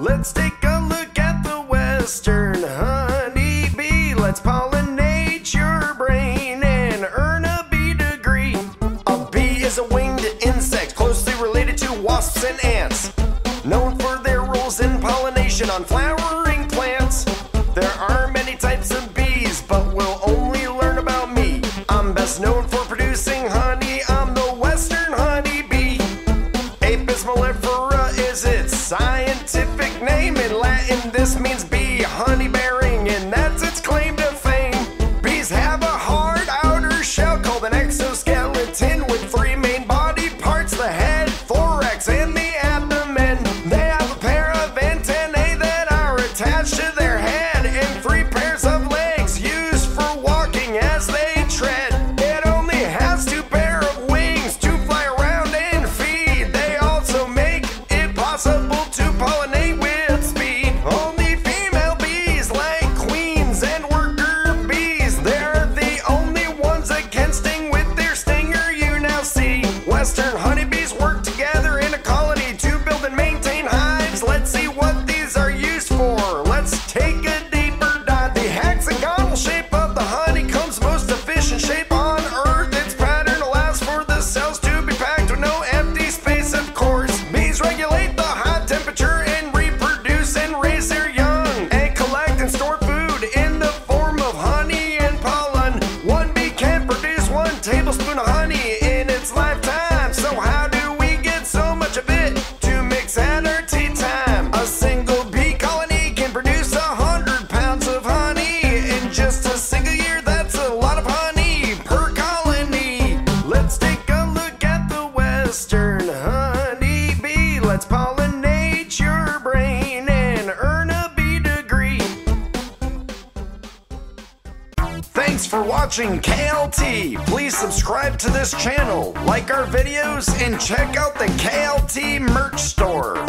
Let's take a look at the Western honeybee. Let's pollinate your brain and earn a bee degree. A bee is a winged insect closely related to wasps and ants, known for their roles in pollination on flowering plants. There are many types of bees, but we'll only learn about me. I'm best known for producing honey. I'm the Western honeybee. Apis mellifera is its scientific honey in its lifetime. So, how do we get so much of it to mix tea time? A single bee colony can produce a hundred pounds of honey in just a single year. That's a lot of honey per colony. Let's take a look at the Western honeybee. Thanks for watching KLT. Please subscribe to this channel, like our videos, and check out the KLT merch store.